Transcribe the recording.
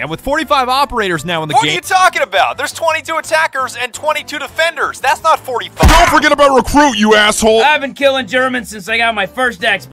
And with 45 operators now in the What are you talking about? There's 22 attackers and 22 defenders. That's not 45. Don't forget about recruit, you asshole. I've been killing Germans since I got my first axe.